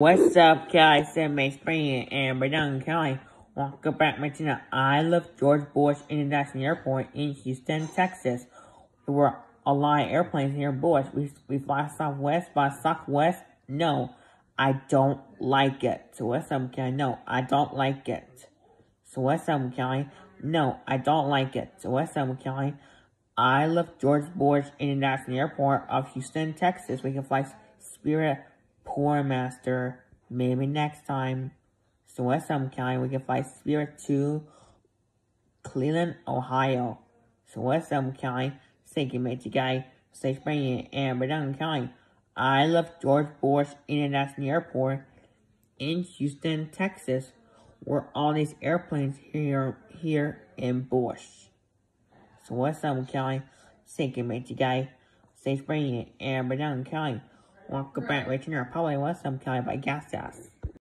What's up, guys? It's May Spring and Bradyn Kelley. Welcome back the I Love George Bush International Airport in Houston, Texas. There were a lot of airplanes near Bush. We, we fly southwest by southwest. No, I don't like it. So what's up, Kelley? No, I don't like it. So what's up, Kelley? No, I don't like it. So what's up, Kelley? I love George Bush International Airport of Houston, Texas. We can fly Spirit Poor Master. Maybe next time. So West Elm County, we can fly Spirit to Cleveland, Ohio. So West Elm County, thank you, mate, guy. Stay Spring and Redon County. I left George Bush International Airport in Houston, Texas, where all these airplanes here here in Bush. So West Elm County, thank you, mate, guy. Stay Spring and Redon County. Welcome back, Rachel, probably was some kind of by Gas Gas.